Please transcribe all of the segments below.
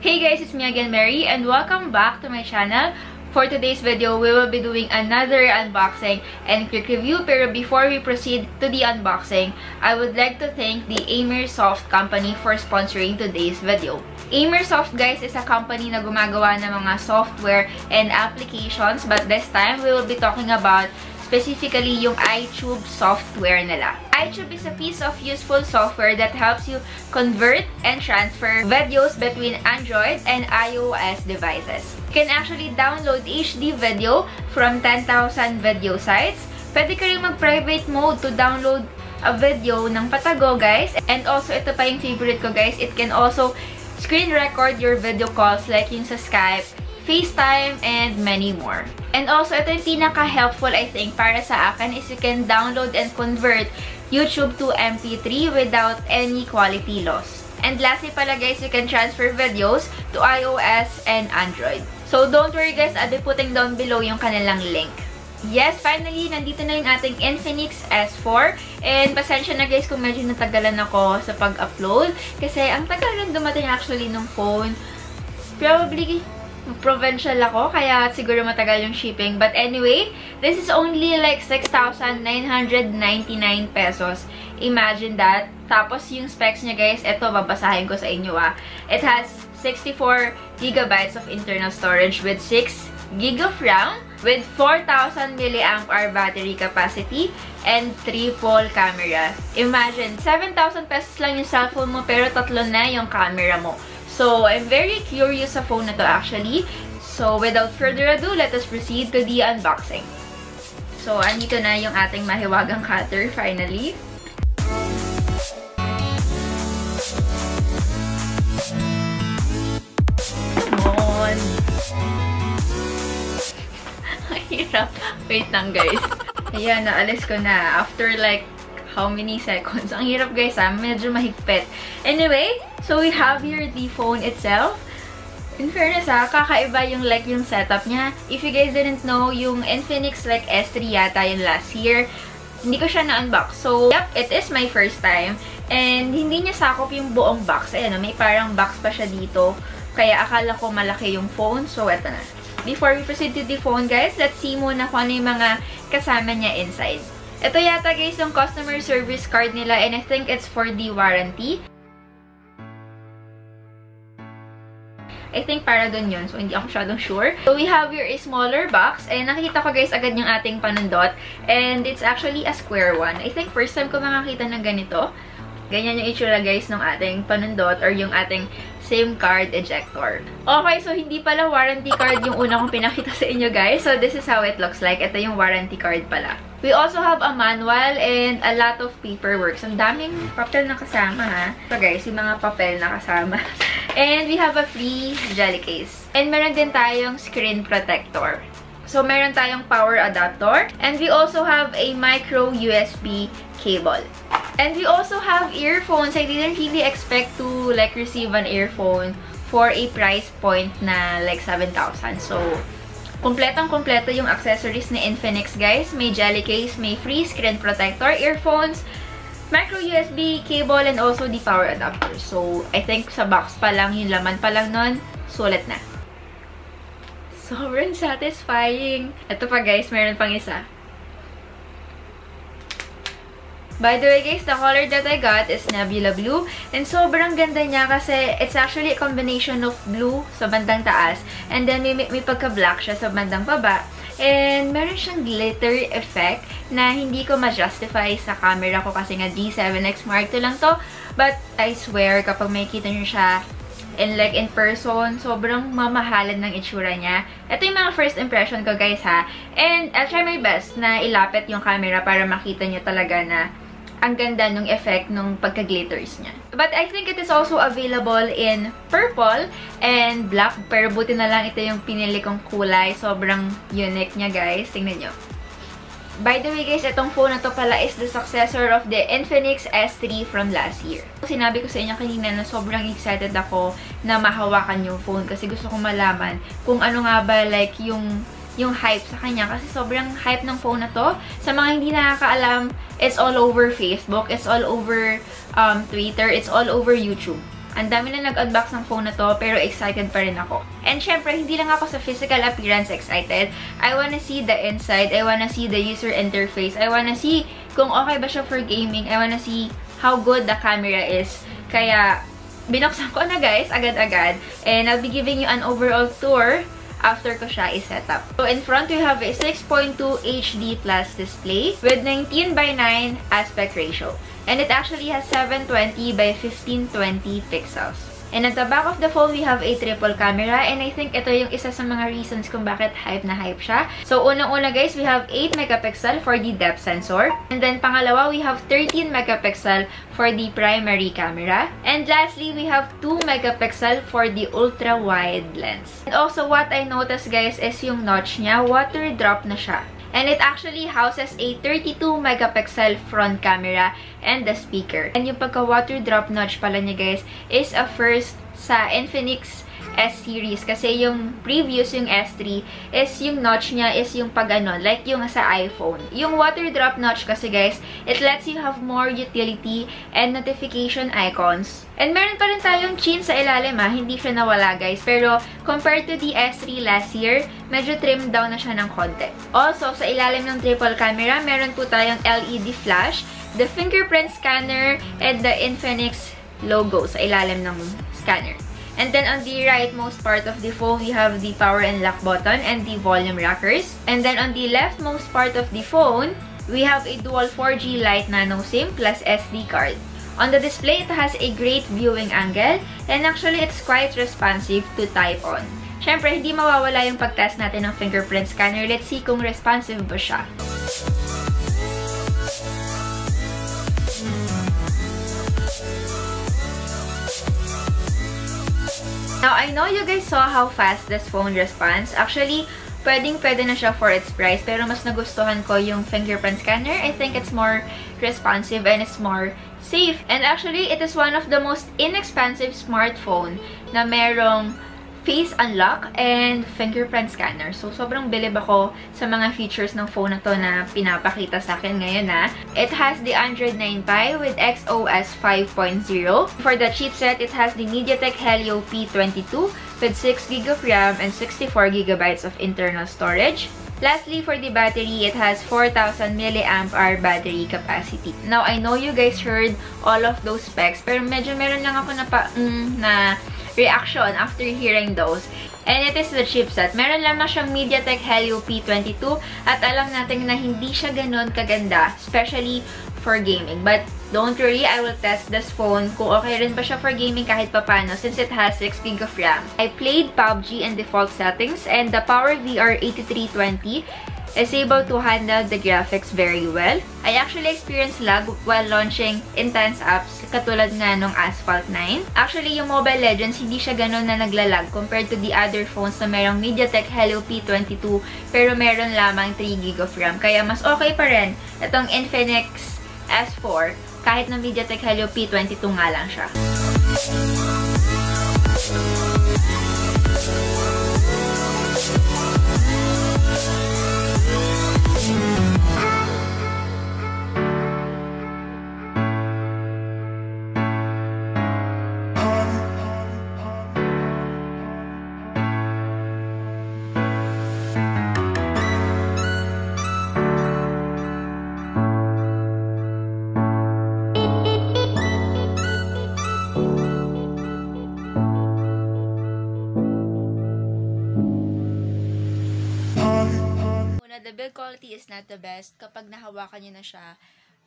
Hey guys, it's me again, Mary, and welcome back to my channel. For today's video, we will be doing another unboxing and quick review. Pero before we proceed to the unboxing, I would like to thank the Amersoft company for sponsoring today's video. Amersoft, guys, is a company na gumagawa ng mga software and applications. But this time, we will be talking about specifically yung iTube software nila. iTube is a piece of useful software that helps you convert and transfer videos between Android and iOS devices. You can actually download HD video from 10,000 video sites. Pwede ka rin mag-private mode to download a video ng patago, guys. And also, ito pa yung favorite ko, guys. It can also screen record your video calls like yung sa Skype, FaceTime, and many more. And also, ito yung pinaka-helpful, I think, para sa akin is you can download and convert YouTube to MP3 without any quality loss. And lastly pala guys, you can transfer videos to iOS and Android. So don't worry guys, I'll be putting down below yung kanilang link. Yes, finally, nandito na yung ating Infinix S4. And pasensya na guys kung medyo natagalan ako sa pag-upload. Kasi ang tagal rin dumating actually ng phone. Probably provincial ako, kaya siguro matagal yung shipping. But anyway, this is only like 6,999 pesos. Imagine that. Tapos yung specs niya guys, ito babasahin ko sa inyo ah. It has 64 gigabytes of internal storage with 6 gig of RAM with 4,000 mAh battery capacity and triple camera. Imagine, 7,000 pesos lang yung cellphone mo pero tatlo na yung camera mo. So, I'm very curious sa phone na to actually. So, without further ado, let us proceed to the unboxing. So, andito na yung ating mahiwagang cutter finally. hirap. Wait lang, guys. Ayan, naalis ko na. After like, how many seconds? Ang hirap, guys, ha? Medyo mahigpit. Anyway, so we have here the phone itself. In fairness, ha, kakaiba yung like yung setup niya. If you guys didn't know, yung Infinix like S3 yata yung last year. Hindi ko siya na-unbox. So, yep, it is my first time. And hindi niya sakop yung buong box. Ayan, may parang box pa siya dito. Kaya akala ko malaki yung phone. So, eto na. Before we proceed to the phone, guys, let's see muna kung ano yung mga kasama niya inside. Ito yata, guys, yung customer service card nila and I think it's for the warranty. I think para dun yun. So, hindi ako masyadong sure. So, we have here a smaller box. And nakikita ko, guys, agad yung ating panundot. And it's actually a square one. I think first time ko makakita ng ganito. Ganyan yung itsura, guys, ng ating panundot or yung ating SIM card ejector. Okay, so hindi pala warranty card yung una kong pinakita sa inyo, guys. So, this is how it looks like. Ito yung warranty card pala. We also have a manual and a lot of paperwork. Ang daming papel na kasama, ha? So, guys, yung mga papel na kasama. And we have a free jelly case. And meron din tayong screen protector. So, meron tayong power adapter. And we also have a micro USB cable. And we also have earphones. I didn't really expect to like receive an earphone for a price point na like 7,000. So, kompletong-kompleto yung accessories ni Infinix, guys. May jelly case, may free screen protector, earphones, micro USB cable, and also the power adapter. So, I think sa box pa lang, yung laman pa lang nun, sulit na. Sobrang satisfying. Ito pa guys, meron pang isa. By the way guys, the color that I got is Nebula Blue. And sobrang ganda niya kasi it's actually a combination of blue sa bandang taas. And then may, may pagka-black siya sa bandang baba. And meron siyang glitter effect na hindi ko ma-justify sa camera ko kasi nga D7X Mark II lang to. But I swear, kapag may kita nyo siya in like in person, sobrang mamahalan ng itsura niya. Ito yung mga first impression ko guys ha. And I'll try my best na ilapit yung camera para makita nyo talaga na ang ganda nung effect nung pagka-glitters niya. But I think it is also available in purple and black. Pero buti na lang ito yung pinili kong kulay. Sobrang unique niya, guys. Tingnan nyo. By the way, guys, itong phone na to pala is the successor of the Infinix S3 from last year. Sinabi ko sa inyo kanina na sobrang excited ako na mahawakan yung phone kasi gusto kong malaman kung ano nga ba like yung yung hype sa kanya. Kasi sobrang hype ng phone na to. Sa mga hindi nakakaalam, it's all over Facebook, it's all over um, Twitter, it's all over YouTube. Ang dami na nag-unbox ng phone na to, pero excited pa rin ako. And syempre, hindi lang ako sa physical appearance excited. I wanna see the inside. I wanna see the user interface. I wanna see kung okay ba siya for gaming. I wanna see how good the camera is. Kaya, binuksan ko na guys, agad-agad. And I'll be giving you an overall tour after ko siya i-set up. So, in front, we have a 6.2 HD plus display with 19 by 9 aspect ratio. And it actually has 720 by 1520 pixels. And at the back of the phone, we have a triple camera. And I think ito yung isa sa mga reasons kung bakit hype na hype siya. So, unang-una guys, we have 8 megapixel for the depth sensor. And then, pangalawa, we have 13 megapixel for the primary camera. And lastly, we have 2 megapixel for the ultra-wide lens. And also, what I noticed guys is yung notch niya, water drop na siya. And it actually houses a 32 megapixel front camera and the speaker. And yung pagka-water drop notch pala niya guys is a first sa Infinix S-series. Kasi yung previous, yung S3, is yung notch niya is yung pag ano, like yung sa iPhone. Yung water drop notch kasi guys, it lets you have more utility and notification icons. And meron pa rin tayong chin sa ilalim ha, hindi siya nawala guys. Pero compared to the S3 last year, medyo trimmed down na siya ng konti. Also, sa ilalim ng triple camera, meron po tayong LED flash, the fingerprint scanner, and the Infinix logo sa ilalim ng scanner. And then on the rightmost part of the phone, we have the power and lock button and the volume rockers. And then on the leftmost part of the phone, we have a dual 4G Lite Nano SIM plus SD card. On the display, it has a great viewing angle and actually it's quite responsive to type on. Siyempre, hindi mawawala yung pag-test natin ng fingerprint scanner. Let's see kung responsive ba siya. Now, I know you guys saw how fast this phone responds. Actually, pwedeng-pwede na siya for its price, pero mas nagustuhan ko yung fingerprint scanner. I think it's more responsive and it's more safe. And actually, it is one of the most inexpensive smartphone na merong face unlock and fingerprint scanner. So, sobrang bilib ako sa mga features ng phone na to na pinapakita sa akin ngayon na. It has the Android 9 Pie with XOS 5.0. For the chipset, it has the MediaTek Helio P22 with 6GB of RAM and 64GB of internal storage. Lastly, for the battery, it has 4,000 mAh battery capacity. Now, I know you guys heard all of those specs, pero medyo meron lang ako na, pa, mm, na reaction after hearing those. And it is the chipset. Meron lang na siyang MediaTek Helio P22 at alam natin na hindi siya ganun kaganda, especially for gaming. But don't worry, I will test this phone kung okay rin ba siya for gaming kahit papano since it has 6GB of RAM. I played PUBG in default settings and the PowerVR 8320 is able to handle the graphics very well. I actually experienced lag while launching intense apps katulad nga nung Asphalt 9. Actually, yung Mobile Legends, hindi siya ganun na naglalag compared to the other phones na merong MediaTek Helio P22 pero meron lamang 3GB of RAM. Kaya mas okay pa rin itong Infinix S4 kahit na MediaTek Helio P22 nga lang siya. Quality is not the best. Kapag nahawakan nyo na siya,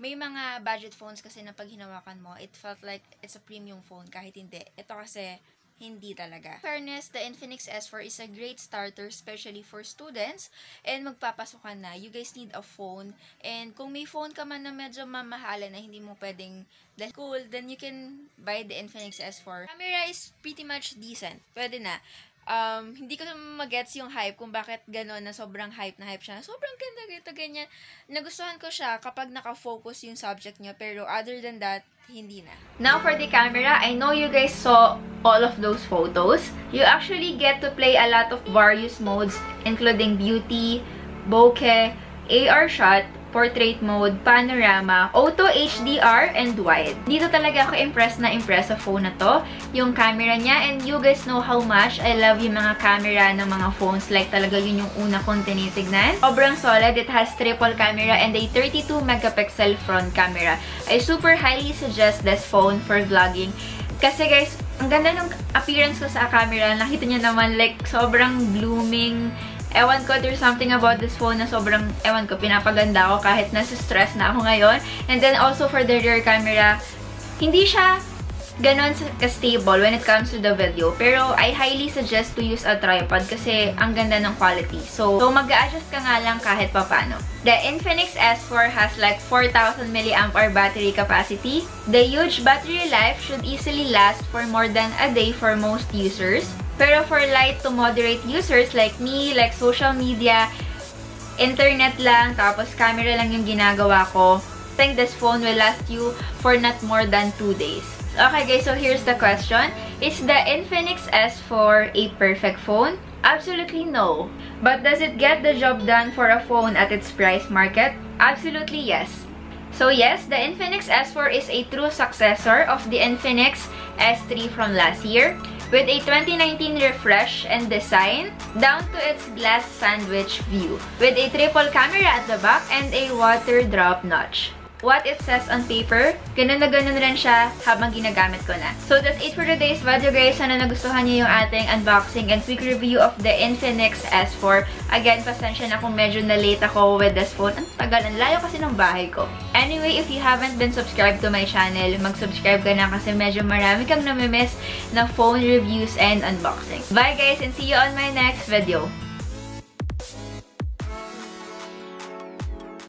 may mga budget phones kasi na pag hinawakan mo, it felt like it's a premium phone kahit hindi. Ito kasi, hindi talaga. Fairness, the Infinix S4 is a great starter, especially for students, and magpapasok ka na. You guys need a phone, and kung may phone ka man na medyo mamahalan na hindi mo pwedeng dahil cool, then you can buy the Infinix S4. Camera is pretty much decent. Pwede na um, hindi ko magets yung hype kung bakit gano'n na sobrang hype na hype siya. Sobrang ganda, ganito, ganyan. Nagustuhan ko siya kapag nakafocus yung subject niya, pero other than that, hindi na. Now for the camera, I know you guys saw all of those photos. You actually get to play a lot of various modes, including beauty, bokeh, AR shot, portrait mode, panorama, auto HDR, and wide. Dito talaga ako impressed na impressed sa phone na to. Yung camera niya, and you guys know how much I love yung mga camera ng mga phones. Like talaga yun yung una kong tinitignan. Sobrang solid. It has triple camera and a 32 megapixel front camera. I super highly suggest this phone for vlogging. Kasi guys, ang ganda ng appearance ko sa camera. Nakita niyo naman, like, sobrang blooming, Ewan ko, there's something about this phone na sobrang, ewan ko, pinapaganda ako kahit nasa stress na ako ngayon. And then also for the rear camera, hindi siya ganon ka-stable when it comes to the video. Pero I highly suggest to use a tripod kasi ang ganda ng quality. So, so mag-a-adjust ka nga lang kahit papano. The Infinix S4 has like 4,000 mAh battery capacity. The huge battery life should easily last for more than a day for most users. Pero for light to moderate users like me, like social media, internet lang, tapos camera lang yung ginagawa ko, I think this phone will last you for not more than 2 days. Okay guys, so here's the question. Is the Infinix S4 a perfect phone? Absolutely no. But does it get the job done for a phone at its price market? Absolutely yes. So yes, the Infinix S4 is a true successor of the Infinix S3 from last year with a 2019 refresh and design down to its glass sandwich view with a triple camera at the back and a water drop notch what it says on paper, ganun na ganun rin siya habang ginagamit ko na. So, that's it for today's video, guys. Sana nagustuhan niyo yung ating unboxing and quick review of the Infinix S4. Again, pasensya na kung medyo na-late ako with this phone. Ang tagal, ang layo kasi ng bahay ko. Anyway, if you haven't been subscribed to my channel, mag-subscribe ka na kasi medyo marami kang namimiss na phone reviews and unboxing. Bye, guys, and see you on my next video.